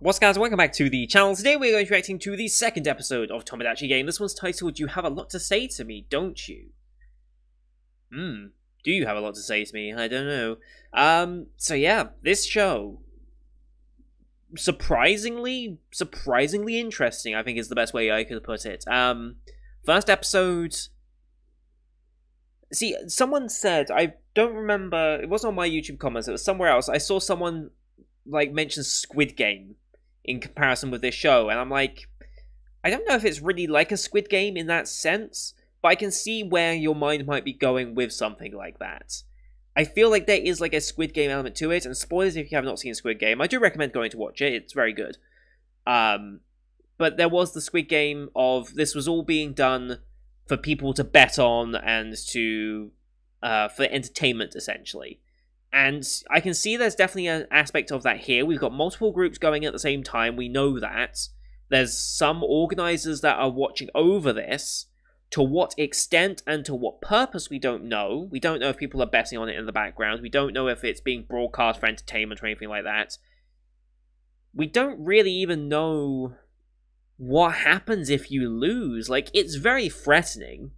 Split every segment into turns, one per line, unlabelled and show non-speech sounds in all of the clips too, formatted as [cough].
What's guys, welcome back to the channel. Today we're going to be reacting to the second episode of Tomodachi Game. This one's titled You Have a Lot to Say to Me, Don't You? Hmm, do you have a lot to say to me? I don't know. Um, so yeah, this show, surprisingly, surprisingly interesting, I think is the best way I could put it. Um, first episode... See, someone said, I don't remember, it wasn't on my YouTube comments, it was somewhere else, I saw someone like mention Squid Game in comparison with this show, and I'm like, I don't know if it's really like a Squid Game in that sense, but I can see where your mind might be going with something like that. I feel like there is like a Squid Game element to it, and spoilers if you have not seen Squid Game, I do recommend going to watch it. It's very good. Um, but there was the Squid Game of this was all being done for people to bet on and to uh, for entertainment essentially. And I can see there's definitely an aspect of that here. We've got multiple groups going at the same time. We know that. There's some organizers that are watching over this. To what extent and to what purpose, we don't know. We don't know if people are betting on it in the background. We don't know if it's being broadcast for entertainment or anything like that. We don't really even know what happens if you lose. Like, it's very threatening.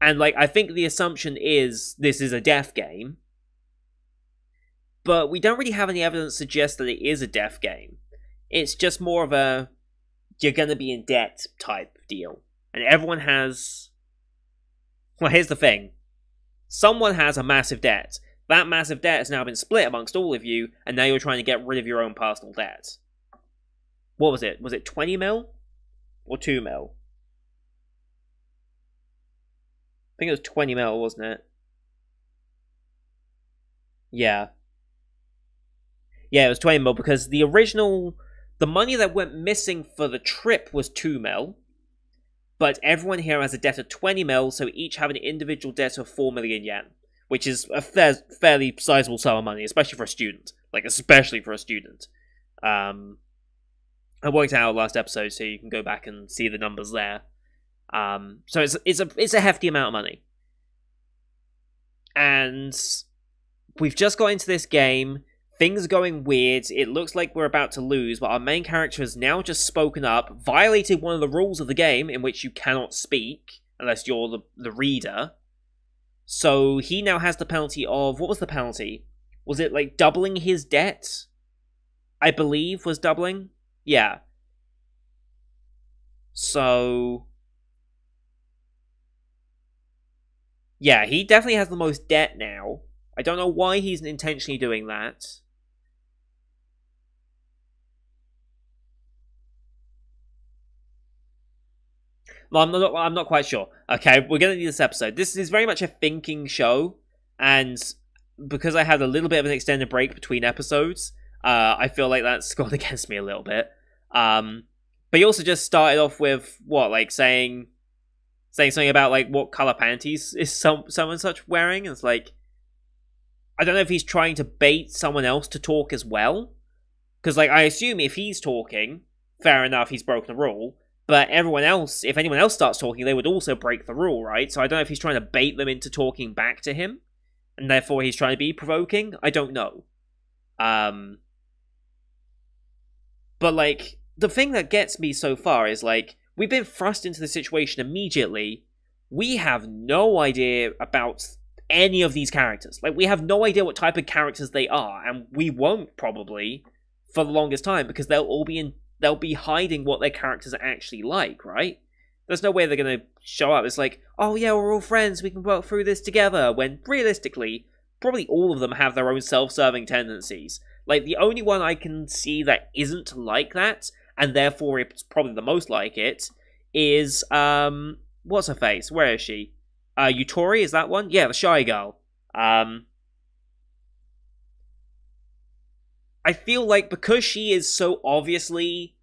And, like, I think the assumption is this is a death game but we don't really have any evidence to suggest that it is a death game. It's just more of a you're gonna be in debt type deal. And everyone has. Well, here's the thing someone has a massive debt. That massive debt has now been split amongst all of you, and now you're trying to get rid of your own personal debt. What was it? Was it 20 mil? Or 2 mil? I think it was 20 mil, wasn't it? Yeah. Yeah, it was 20 mil because the original, the money that went missing for the trip was 2 mil. But everyone here has a debt of 20 mil, so each have an individual debt of 4 million yen. Which is a fair, fairly sizable sum of money, especially for a student. Like, especially for a student. Um, I worked out last episode, so you can go back and see the numbers there. Um, so it's it's a it's a hefty amount of money, and we've just got into this game. Things going weird. It looks like we're about to lose, but our main character has now just spoken up, violated one of the rules of the game in which you cannot speak unless you're the, the reader. So he now has the penalty of what was the penalty? Was it like doubling his debt? I believe was doubling. Yeah. So Yeah, he definitely has the most debt now. I don't know why he's intentionally doing that. Well, I'm not. I'm not quite sure. Okay, we're gonna need this episode. This is very much a thinking show, and because I had a little bit of an extended break between episodes, uh, I feel like that's [laughs] gone against me a little bit. Um, but he also just started off with what, like saying, saying something about like what color panties is some someone such wearing. it's like, I don't know if he's trying to bait someone else to talk as well, because like I assume if he's talking, fair enough, he's broken the rule. But everyone else, if anyone else starts talking, they would also break the rule, right? So I don't know if he's trying to bait them into talking back to him, and therefore he's trying to be provoking. I don't know. Um, but like the thing that gets me so far is like we've been thrust into the situation immediately. We have no idea about any of these characters. Like we have no idea what type of characters they are, and we won't probably for the longest time because they'll all be in they'll be hiding what their characters are actually like, right? There's no way they're going to show up. It's like, oh yeah, we're all friends, we can work through this together. When realistically, probably all of them have their own self-serving tendencies. Like the only one I can see that isn't like that, and therefore it's probably the most like it, is um, what's her face? Where is she? Uh, Yutori is that one? Yeah, the shy girl. Um, I feel like because she is so obviously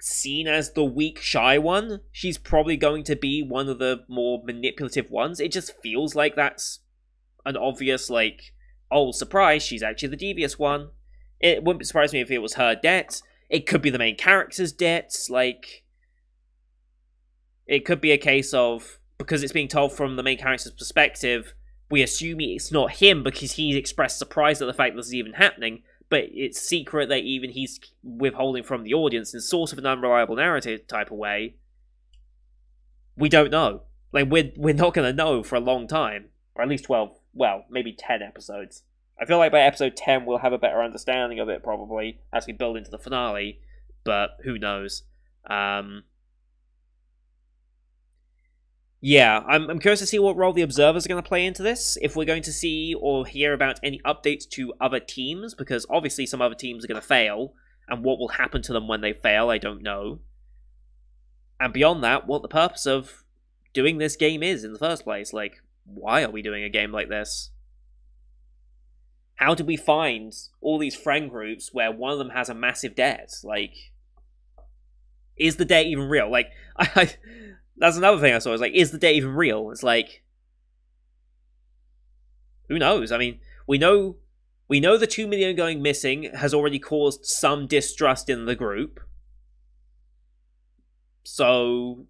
seen as the weak, shy one, she's probably going to be one of the more manipulative ones. It just feels like that's an obvious, like, oh, surprise, she's actually the devious one. It wouldn't surprise me if it was her debt. It could be the main character's debts. Like, it could be a case of because it's being told from the main character's perspective, we assume it's not him because he's expressed surprise at the fact this is even happening but it's secret that even he's withholding from the audience in sort of an unreliable narrative type of way. We don't know. Like we're we're not gonna know for a long time, or at least twelve. Well, maybe ten episodes. I feel like by episode ten we'll have a better understanding of it probably as we build into the finale, but who knows? Um, yeah, I'm, I'm curious to see what role the observers are going to play into this. If we're going to see or hear about any updates to other teams, because obviously some other teams are going to fail, and what will happen to them when they fail, I don't know. And beyond that, what the purpose of doing this game is in the first place. Like, why are we doing a game like this? How did we find all these friend groups where one of them has a massive debt? Like, is the debt even real? Like, [laughs] I, that's another thing I saw. Is like, is the debt even real? It's like, who knows? I mean, we know we know the two million going missing has already caused some distrust in the group. So,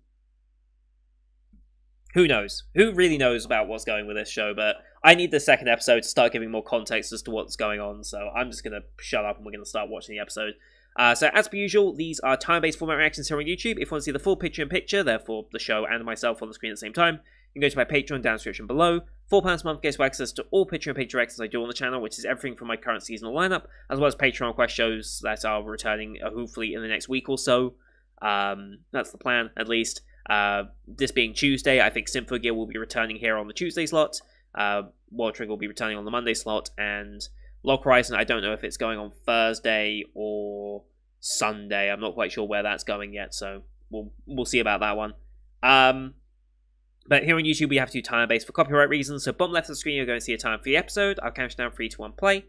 who knows? Who really knows about what's going with this show? But I need the second episode to start giving more context as to what's going on. So I'm just gonna shut up and we're gonna start watching the episode. Uh, so as per usual, these are time-based format reactions here on YouTube. If you want to see the full picture in picture, therefore the show and myself on the screen at the same time, you can go to my Patreon down the description below. £4 a month gets you access to all picture in picture reactions I do on the channel, which is everything from my current seasonal lineup, as well as Patreon request shows that are returning uh, hopefully in the next week or so. Um, that's the plan, at least. Uh, this being Tuesday, I think Symphogear will be returning here on the Tuesday slot. Uh, World Trigger will be returning on the Monday slot, and Log Horizon, I don't know if it's going on Thursday or Sunday. I'm not quite sure where that's going yet, so we'll we'll see about that one. Um, but here on YouTube, we have to do time based for copyright reasons. So bottom left of the screen, you're going to see a time for the episode. I'll count down three to one play.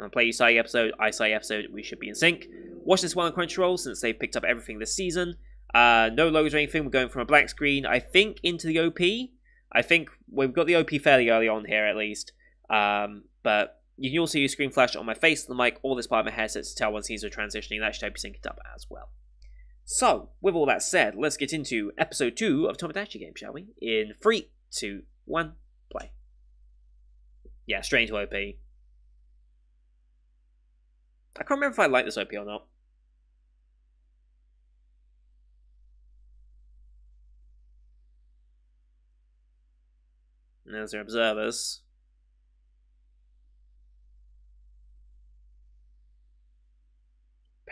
I'll play you say episode, I say episode. We should be in sync. Watch this one on Crunchyroll since they've picked up everything this season. Uh, no logos or anything. We're going from a black screen, I think, into the OP. I think we've got the OP fairly early on here, at least. Um, but you can also use screen flash on my face, the mic, or this part of my headset to tell when scenes are transitioning. That should help you sync it up as well. So, with all that said, let's get into episode 2 of Tomodachi Game, shall we? In 3, 2, 1, play. Yeah, straight into OP. I can't remember if I like this OP or not. And there's our observers.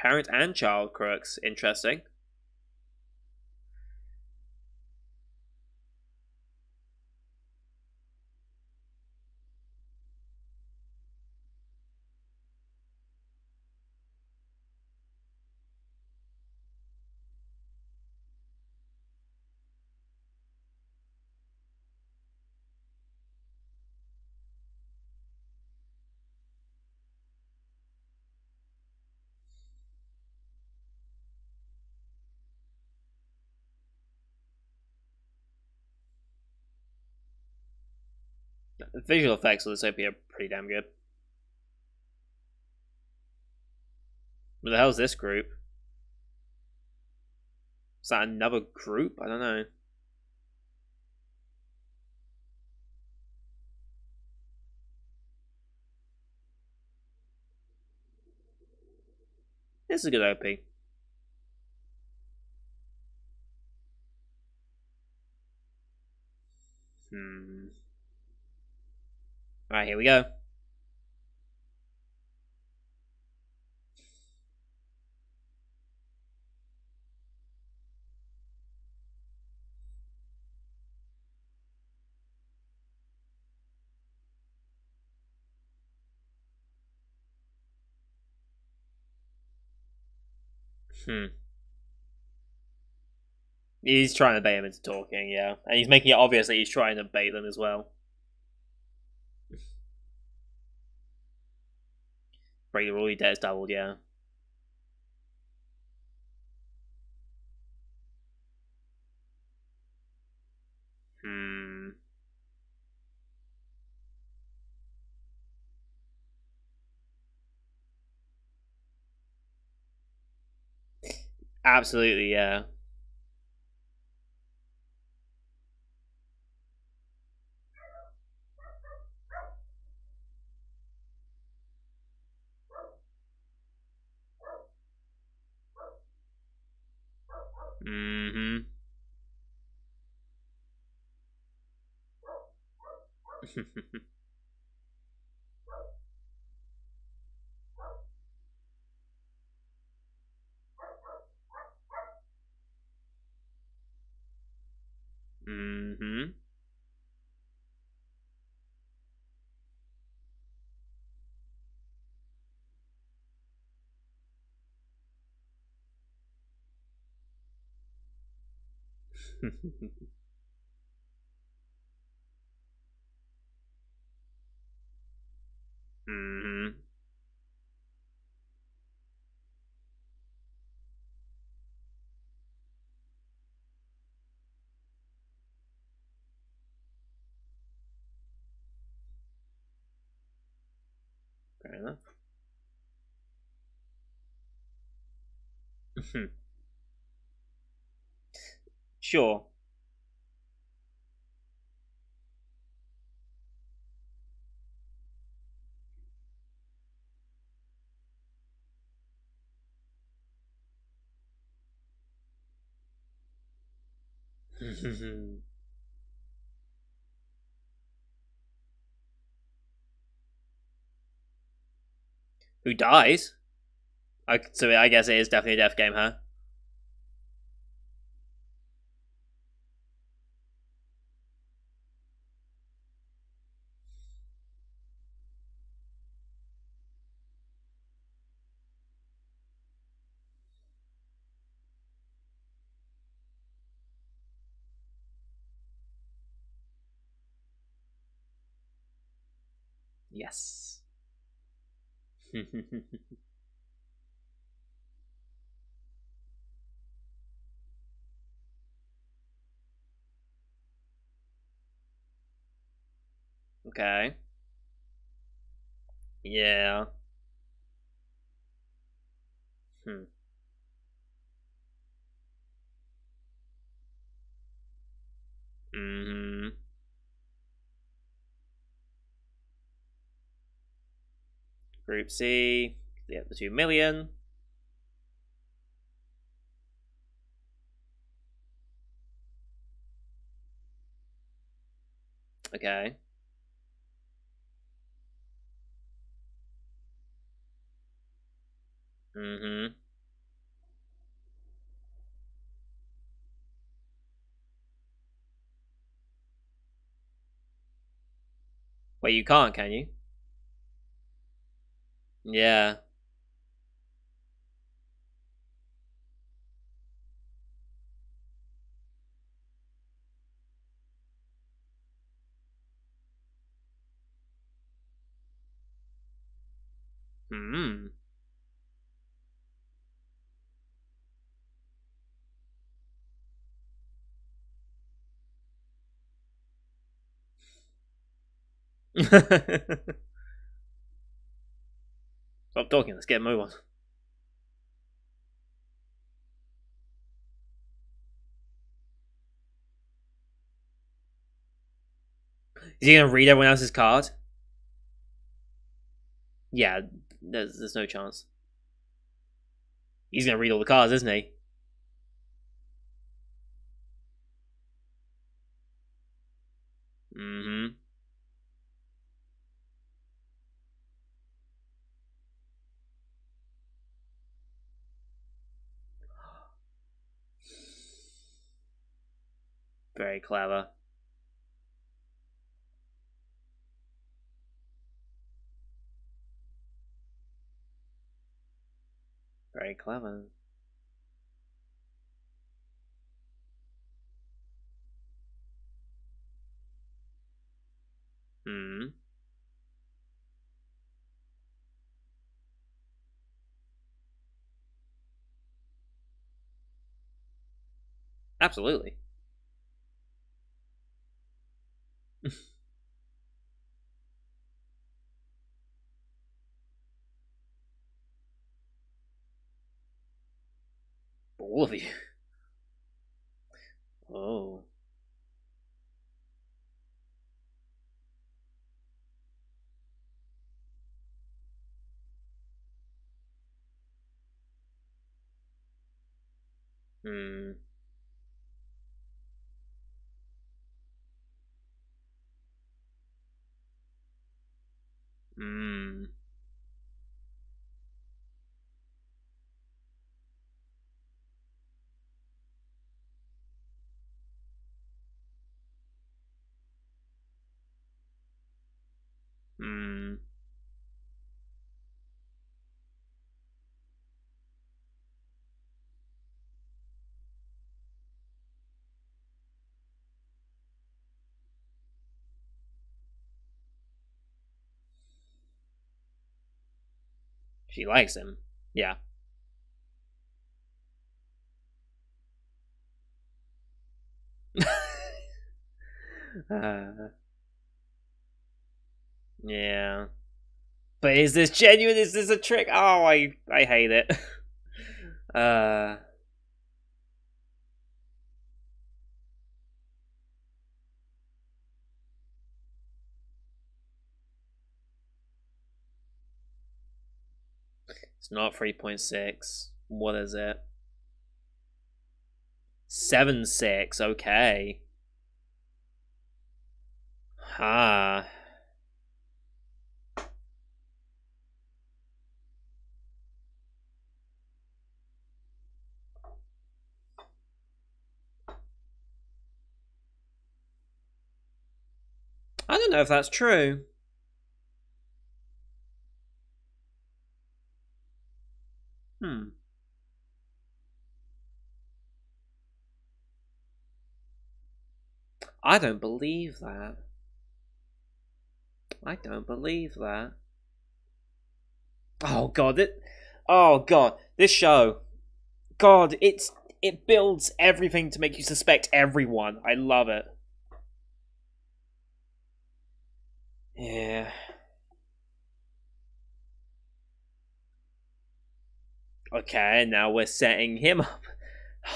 Parent and child crooks. Interesting. The visual effects of this OP are pretty damn good. What the hell is this group? Is that another group? I don't know. This is a good OP. Hmm. Alright, here we go. Hmm. He's trying to bait him into talking, yeah. And he's making it obvious that he's trying to bait them as well. Break the rule, your debt's doubled, yeah. Hmm. Absolutely, yeah. Mm-hmm. [laughs] mm-hmm. Mm-hmm. Fair enough. [laughs] sure. [laughs] Who dies? I, so I guess it is definitely a death game, huh? Yes. [laughs] okay. Yeah. Hmm. Mm-hmm. Group C, get the two million. Okay. Mm-hmm. Well, you can't, can you? Yeah. Hmm. [laughs] Stop talking, let's get on. Is he gonna read everyone else's card? Yeah, there's there's no chance. He's gonna read all the cards, isn't he? Mm-hmm. Very clever. Very clever. Hmm. Absolutely. You. Oh. Hmm. She likes him. Yeah. [laughs] uh, yeah. But is this genuine? Is this a trick? Oh, I I hate it. [laughs] uh. It's not 3.6. What is it? 7.6. Okay. Ah. I don't know if that's true. Hmm. I don't believe that. I don't believe that. Oh god, it Oh god, this show. God, it's it builds everything to make you suspect everyone. I love it. Yeah. Okay, now we're setting him up. [sighs]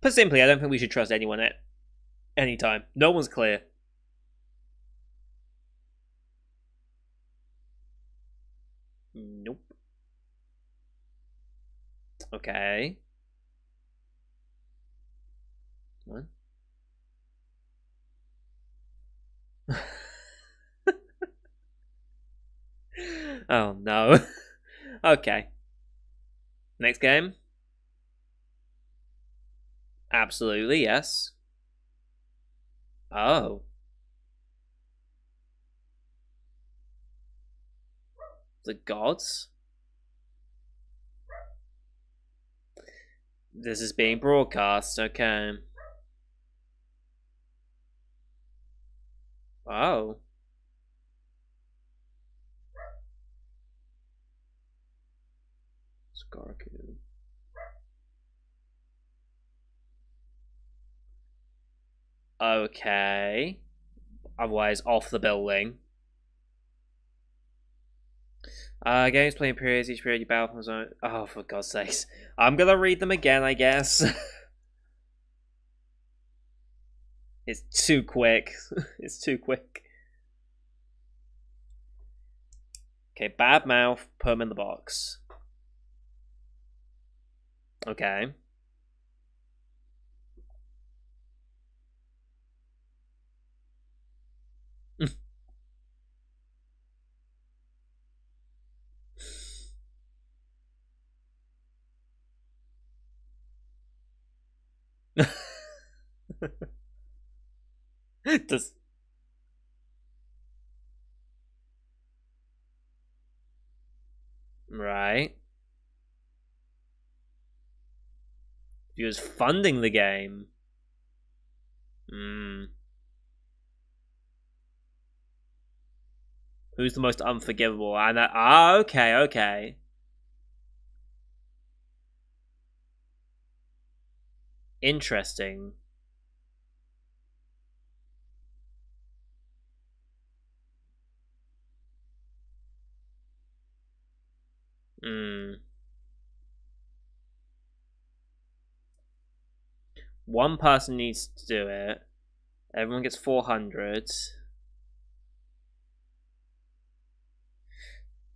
Put simply, I don't think we should trust anyone at any time. No one's clear. Nope. Okay. What? [laughs] oh no. [laughs] okay. Next game. Absolutely, yes. Oh. The gods? This is being broadcast, okay. Oh. Okay. Otherwise, off the building. Uh, games playing periods, each period you battle from zone. Oh, for God's sakes. I'm gonna read them again, I guess. [laughs] it's too quick. [laughs] it's too quick. Okay, bad mouth, put him in the box. Okay. [laughs] Does right? He was funding the game. Hmm. Who's the most unforgivable? And that, ah, okay, okay. Interesting. Hmm. One person needs to do it. Everyone gets 400.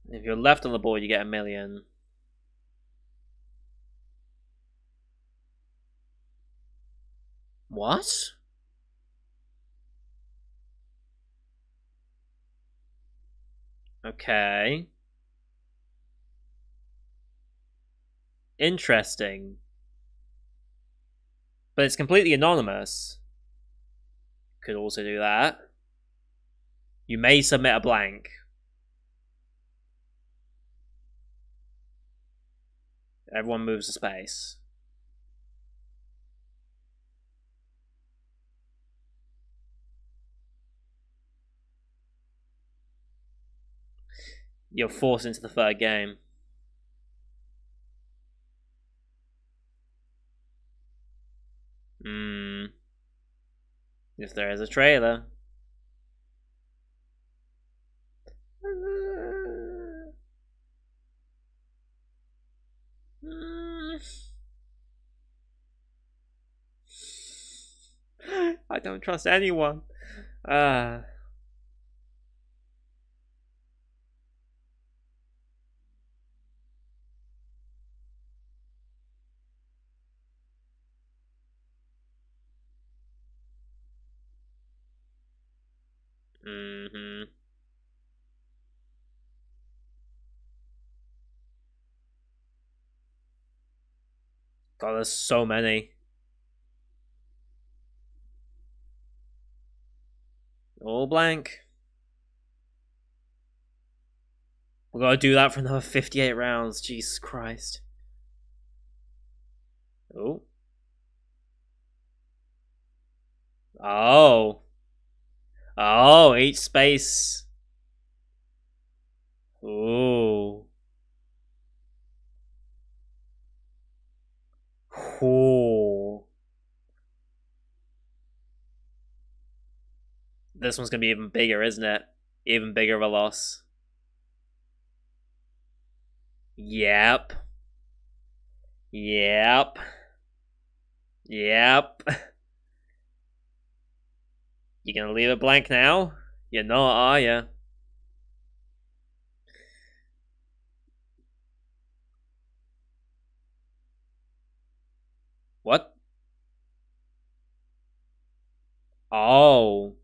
If you're left on the board, you get a million. What? Okay. Interesting. But it's completely anonymous. Could also do that. You may submit a blank. Everyone moves a space. You're forced into the third game. Hmm. If there is a trailer. [sighs] I don't trust anyone. Uh Mm-hmm. God, there's so many. All blank. we got to do that for another 58 rounds. Jesus Christ. Oh. Oh. Oh, each space. Ooh. Ooh. This one's gonna be even bigger, isn't it? Even bigger of a loss. Yep. Yep. Yep. [laughs] You gonna leave it blank now? You're not, are you? What? Oh.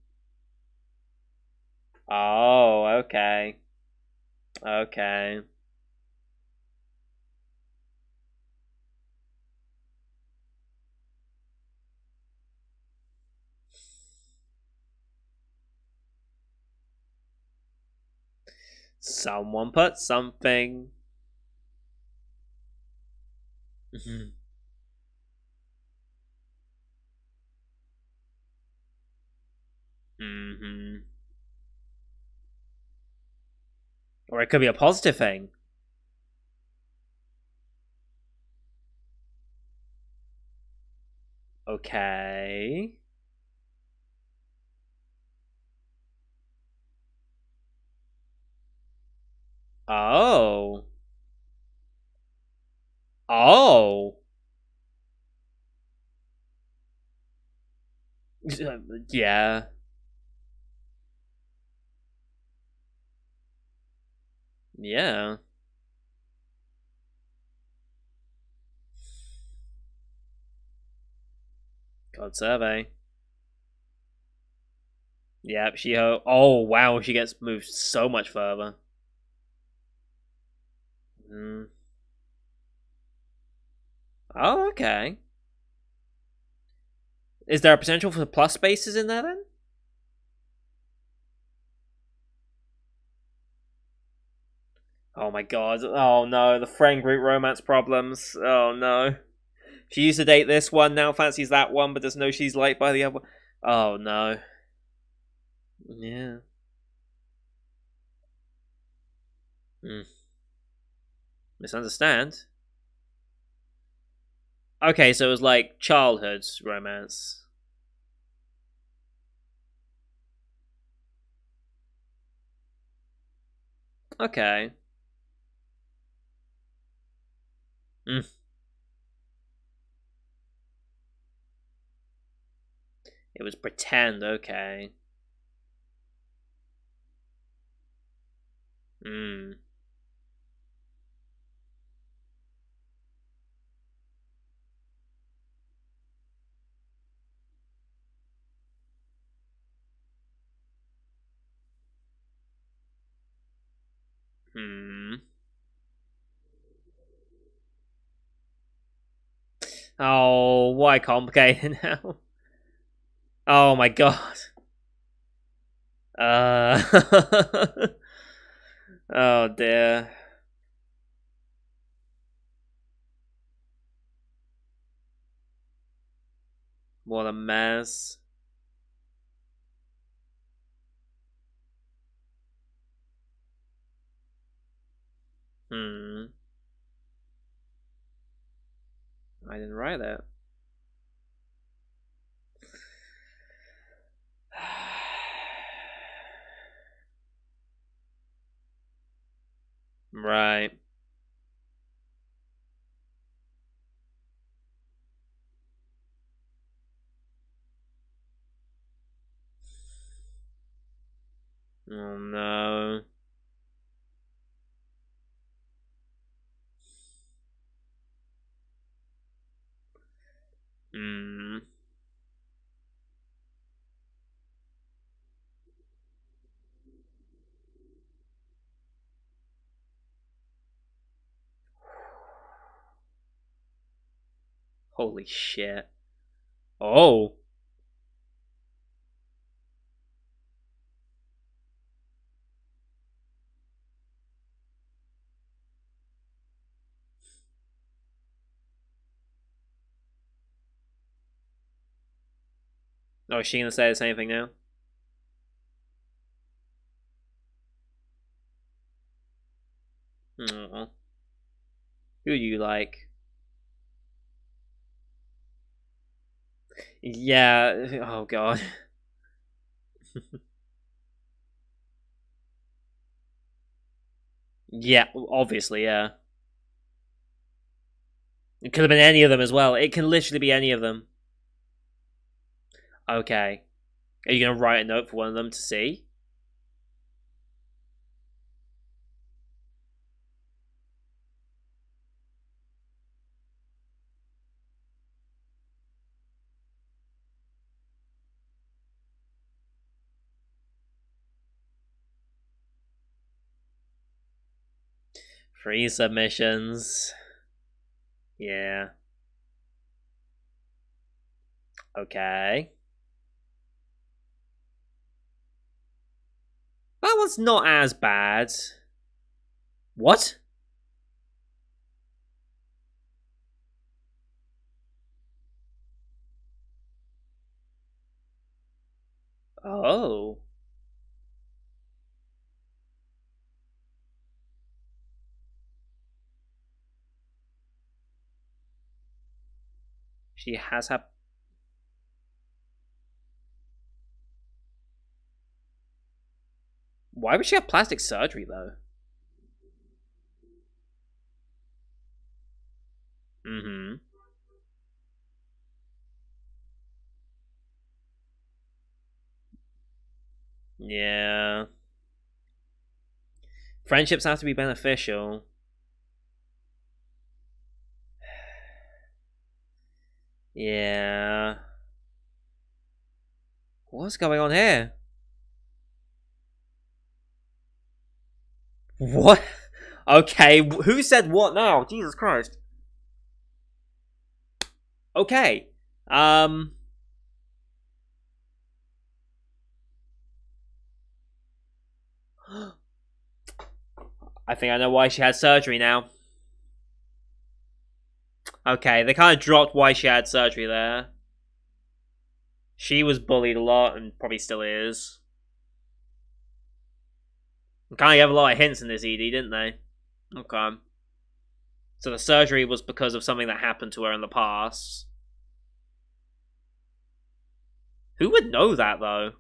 Oh, okay. Okay. Someone put something. [laughs] Mm-hmm. Mm-hmm. Or it could be a positive thing. Okay. Oh. Oh. [laughs] yeah. Yeah. God survey. Yep, she ho- Oh wow, she gets moved so much further. Mm. Oh, okay. Is there a potential for plus spaces in there then? Oh my god. Oh no, the friend group romance problems. Oh no. She used to date this one, now fancies that one, but doesn't know she's liked by the other Oh no. Yeah. Hmm. Misunderstand? Okay, so it was like childhood romance. Okay. Mm. It was pretend, okay. Hmm. Hmm. Oh, why complicated [laughs] now? Oh my god. Uh. [laughs] oh dear. What a mess. Hmm. I didn't write that. [sighs] right. Oh no. Hmm. Holy shit. Oh. Oh, is she gonna say the same thing now? Mm, Aww. Who do you like? Yeah. [laughs] Oh god. [laughs] yeah, obviously, yeah. It could have been any of them as well. It can literally be any of them. Okay. Are you going to write a note for one of them to see? Free submissions. Yeah. Okay. One's not as bad. What? Oh. She has had Why would she have plastic surgery though? Mm-hmm. Yeah. Friendships have to be beneficial. [sighs] yeah. What's going on here? What? Okay, who said what now? Jesus Christ. Okay. Um. [gasps] I think I know why she had surgery now. Okay, they kind of dropped why she had surgery there. She was bullied a lot and probably still is. Kind of gave a lot of hints in this ED, didn't they? Okay. So the surgery was because of something that happened to her in the past. Who would know that, though?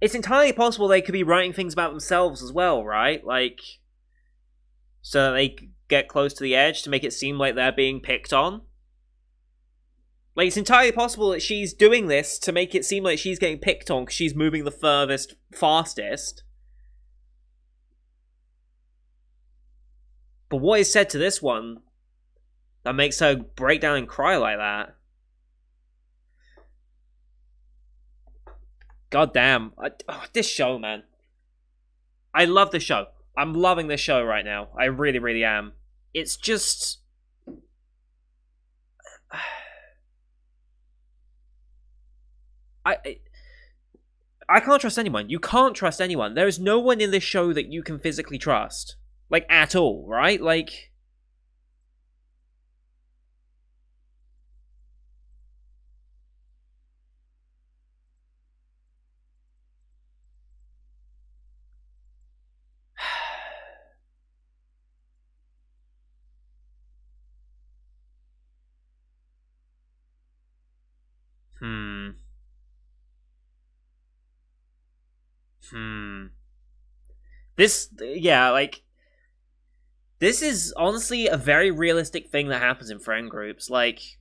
It's entirely possible they could be writing things about themselves as well, right? Like, so that they get close to the edge to make it seem like they're being picked on. Like, it's entirely possible that she's doing this to make it seem like she's getting picked on because she's moving the furthest, fastest. But what is said to this one that makes her break down and cry like that? God damn. I, oh, this show, man. I love the show. I'm loving this show right now. I really, really am. It's just. [sighs] I, I can't trust anyone. You can't trust anyone. There is no one in this show that you can physically trust. Like, at all, right? Like. Hmm. Hmm. This, yeah, like, this is honestly a very realistic thing that happens in friend groups. Like,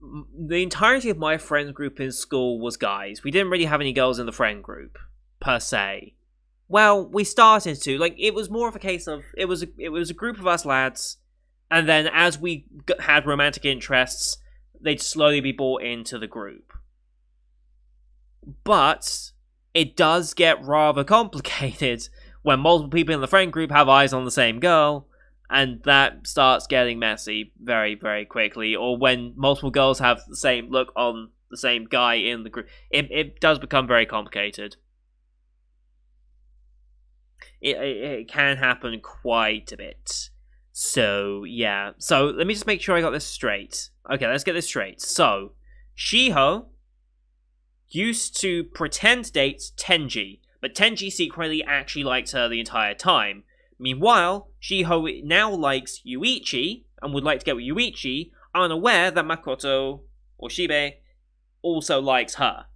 the entirety of my friend group in school was guys. We didn't really have any girls in the friend group, per se. Well, we started to. Like, it was more of a case of it was a, it was a group of us lads, and then as we had romantic interests, they'd slowly be brought into the group. But it does get rather [laughs] complicated when multiple people in the friend group have eyes on the same girl, and that starts getting messy very, very quickly. Or when multiple girls have the same look on the same guy in the group, it, it does become very complicated. It, it, it can happen quite a bit. So, yeah. So, let me just make sure I got this straight. Okay, let's get this straight. So, Shiho used to pretend date Tenji, but Tenji secretly actually liked her the entire time. Meanwhile, Shiho now likes Yuichi and would like to get with Yuichi, unaware that Makoto or Shibe also likes her.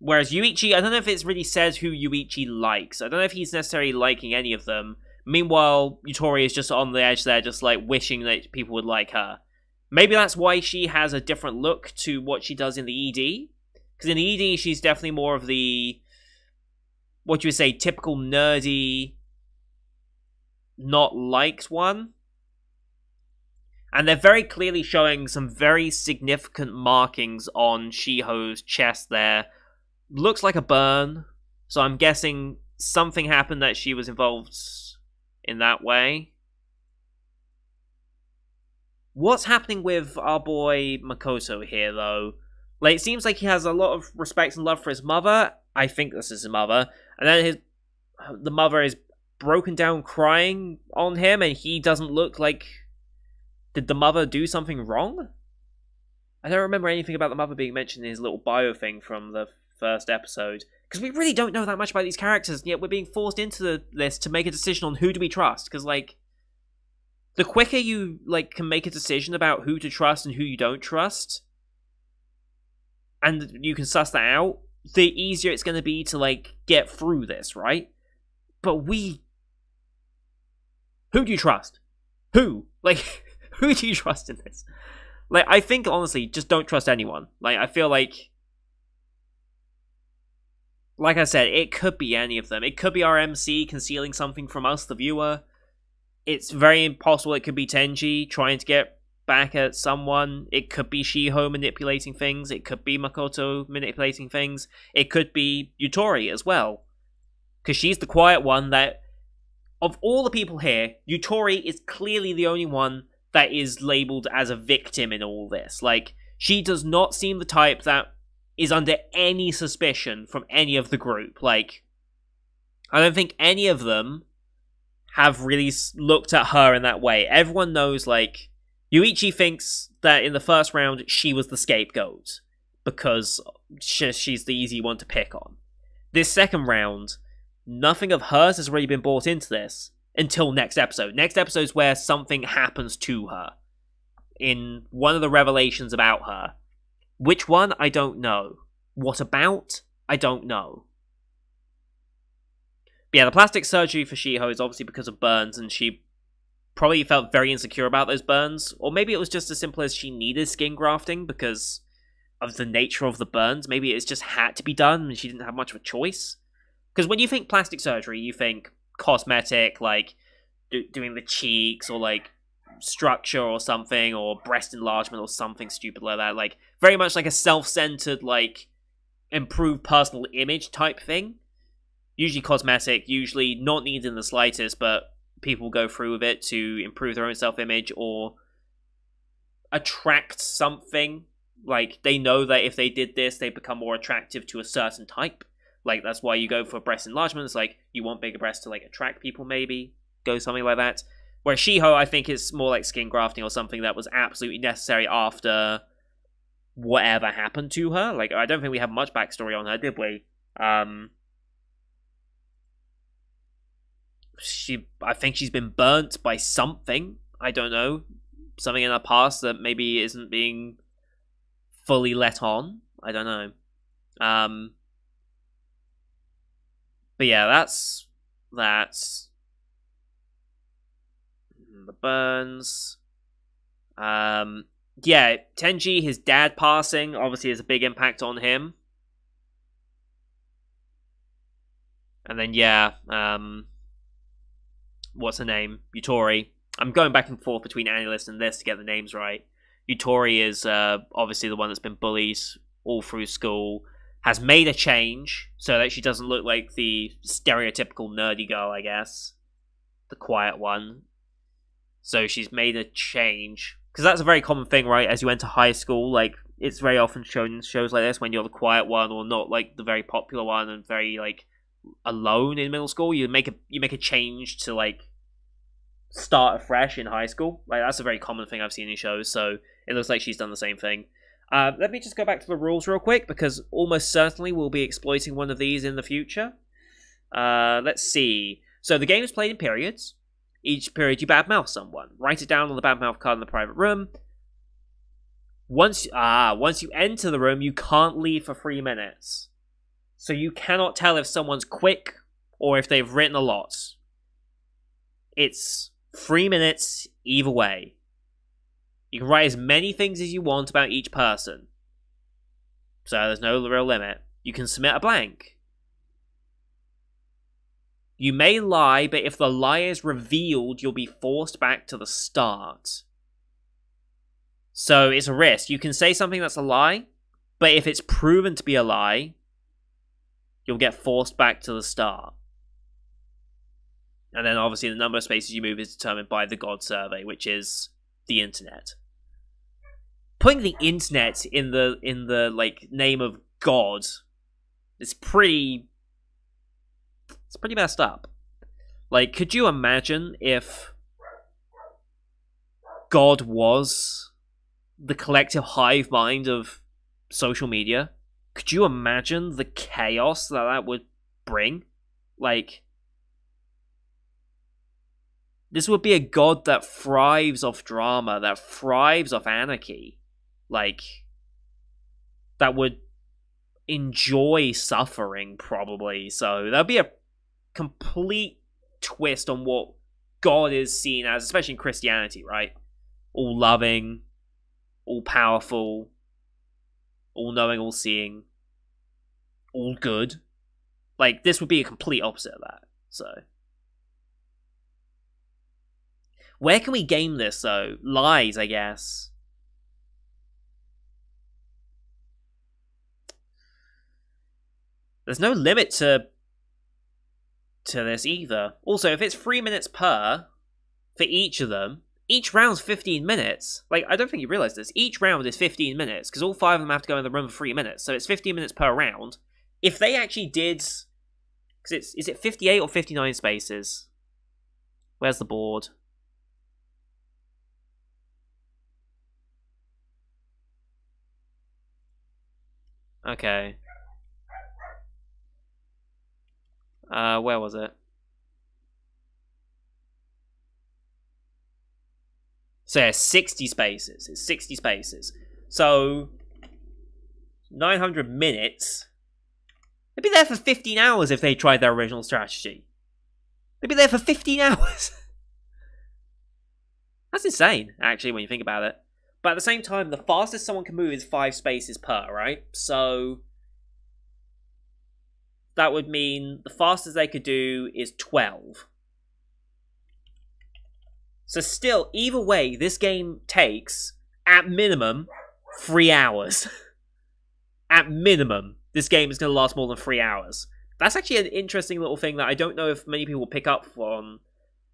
Whereas Yuichi, I don't know if it's really says who Yuichi likes. I don't know if he's necessarily liking any of them. Meanwhile, Yutori is just on the edge there, just like wishing that people would like her. Maybe that's why she has a different look to what she does in the ED. Because in the ED, she's definitely more of the, what you would say, typical nerdy, not liked one. And they're very clearly showing some very significant markings on Shiho's chest there. Looks like a burn, so I'm guessing something happened that she was involved in that way. What's happening with our boy Makoto here, though? Like, it seems like he has a lot of respect and love for his mother. I think this is his mother. And then his the mother is broken down crying on him, and he doesn't look like. Did the mother do something wrong? I don't remember anything about the mother being mentioned in his little bio thing from the first episode. Because we really don't know that much about these characters, and yet we're being forced into the, this to make a decision on who do we trust. Because, like, the quicker you like can make a decision about who to trust and who you don't trust and you can suss that out the easier it's going to be to like get through this right? But we who do you trust? Who? Like [laughs] who do you trust in this? Like i think honestly just don't trust anyone. Like i feel like like i said it could be any of them. It could be our mc concealing something from us the viewer. It's very impossible it could be Tenji trying to get back at someone. It could be Shiho manipulating things. It could be Makoto manipulating things. It could be Yutori as well. Because she's the quiet one that, of all the people here, Yutori is clearly the only one that is labeled as a victim in all this. Like, she does not seem the type that is under any suspicion from any of the group. Like, I don't think any of them have really looked at her in that way. Everyone knows, like, Yuichi thinks that in the first round she was the scapegoat because she's the easy one to pick on. This second round, nothing of hers has really been brought into this until next episode. Next episode is where something happens to her in one of the revelations about her. Which one, I don't know. What about, I don't know. But yeah, the plastic surgery for Shiho is obviously because of burns, and she probably felt very insecure about those burns. Or maybe it was just as simple as she needed skin grafting because of the nature of the burns. Maybe it's just had to be done and she didn't have much of a choice. Because when you think plastic surgery, you think cosmetic, like do- doing the cheeks or like structure or something, or breast enlargement or something stupid like that. Like very much like a self centered, like improved personal image type thing usually cosmetic, usually not needed in the slightest, but people go through with it to improve their own self image or attract something. Like they know that if they did this, they become more attractive to a certain type. Like that's why you go for breast enlargement. It's like you want bigger breasts to like attract people, maybe go something like that. Where Shiho, I think, is more like skin grafting or something that was absolutely necessary after whatever happened to her. Like I don't think we have much backstory on her, did we? Um, she I think she's been burnt by something. I don't know. Something in her past that maybe isn't being fully let on. I don't know. Um, but yeah, that's that's the burns. Um, yeah, Tenji, his dad passing obviously has a big impact on him. And then yeah, um, what's her name? Yutori. I'm going back and forth between AniList and this to get the names right. Yutori is uh, obviously the one that's been bullied all through school, has made a change so that she doesn't look like the stereotypical nerdy girl, I guess. The quiet one. So she's made a change. Because that's a very common thing, right? As you enter high school, like, it's very often shown in shows like this when you're the quiet one or not, like, the very popular one and very, like, alone in middle school. You make a you make a change to like start afresh in high school. Like that's a very common thing I've seen in shows. So it looks like she's done the same thing. Uh, let me just go back to the rules real quick because almost certainly we'll be exploiting one of these in the future. Uh, let's see. So the game is played in periods. Each period you badmouth someone. Write it down on the badmouth card in the private room. Once ah, once you enter the room, you can't leave for three minutes. So you cannot tell if someone's quick or if they've written a lot. It's three minutes either way. You can write as many things as you want about each person. So there's no real limit. You can submit a blank. You may lie, but if the lie is revealed, you'll be forced back to the start. So it's a risk. You can say something that's a lie, but if it's proven to be a lie, you'll get forced back to the start. And then obviously the number of spaces you move is determined by the God survey, which is the internet. Putting the internet in the in the like name of God is pretty it's pretty messed up. Like, could you imagine if God was the collective hive mind of social media? Could you imagine the chaos that that would bring? Like, this would be a god that thrives off drama, that thrives off anarchy. Like, that would enjoy suffering, probably. So, that'd be a complete twist on what God is seen as, especially in Christianity, right? All loving, all powerful, all knowing, all seeing all good. Like this would be a complete opposite of that. So where can we game this though? Lies, I guess. There's no limit to to this either. Also, if it's three minutes per for each of them, each round's 15 minutes. Like, I don't think you realize this. Each round is 15 minutes, because all five of them have to go in the room for three minutes. So it's 15 minutes per round if they actually did because it's is it 58 or 59 spaces where's the board okay uh where was it so yeah, 60 spaces it's 60 spaces so 900 minutes They'd be there for 15 hours if they tried their original strategy. They'd be there for 15 [laughs] hours. That's insane, actually, when you think about it. But at the same time, the fastest someone can move is five spaces per, right? So that would mean the fastest they could do is 12. So still, either way, this game takes, at minimum, three hours. [laughs] at minimum this game is going to last more than three hours. That's actually an interesting little thing that I don't know if many people pick up on,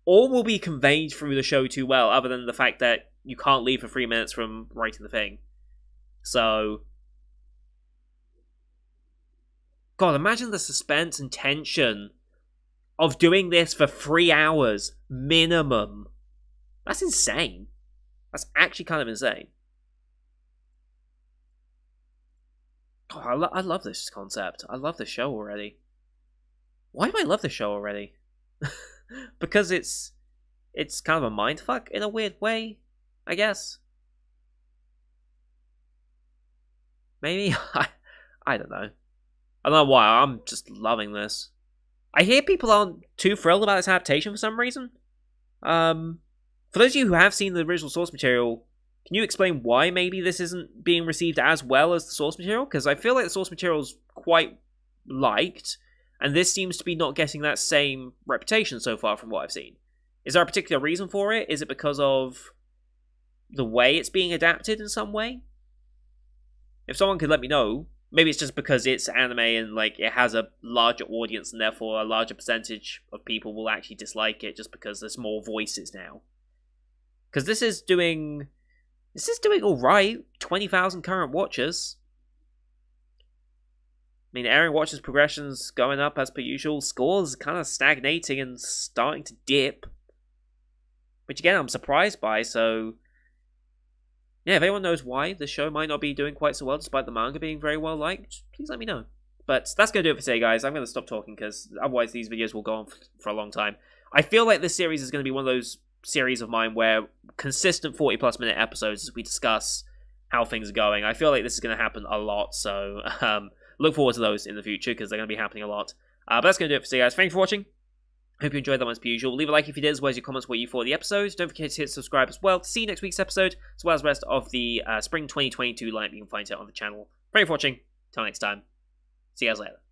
or will be conveyed through the show too well, other than the fact that you can't leave for three minutes from writing the thing. So, God, imagine the suspense and tension of doing this for three hours minimum. That's insane. That's actually kind of insane. Oh, I, lo- I love this concept. I love the show already. Why do I love the show already? [laughs] because it's it's kind of a mindfuck in a weird way, I guess. Maybe [laughs] I, I don't know. I don't know why. I'm just loving this. I hear people aren't too thrilled about this adaptation for some reason. Um, for those of you who have seen the original source material, can you explain why maybe this isn't being received as well as the source material? Because I feel like the source material is quite liked, and this seems to be not getting that same reputation so far from what I've seen. Is there a particular reason for it? Is it because of the way it's being adapted in some way? If someone could let me know, maybe it's just because it's anime and like it has a larger audience and therefore a larger percentage of people will actually dislike it just because there's more voices now. Because this is doing, this is doing all right. Twenty thousand current watchers. I mean, airing watchers progressions going up as per usual. Scores kind of stagnating and starting to dip, which again I'm surprised by. So yeah, if anyone knows why the show might not be doing quite so well despite the manga being very well liked, please let me know. But that's going to do it for today, guys. I'm going to stop talking because otherwise these videos will go on for a long time. I feel like this series is going to be one of those series of mine where consistent 40 plus minute episodes as we discuss how things are going. I feel like this is going to happen a lot, so [laughs] um, look forward to those in the future because they're going to be happening a lot. Uh, but that's going to do it for today, guys. Thank you for watching. Hope you enjoyed that one as per usual. Leave a like if you did, as well as your comments what you thought of the episode. Don't forget to hit subscribe as well to see next week's episode, as well as rest of the uh, spring 2022 lineup you can find out on the channel. Thank you for watching. Till next time. See you guys later.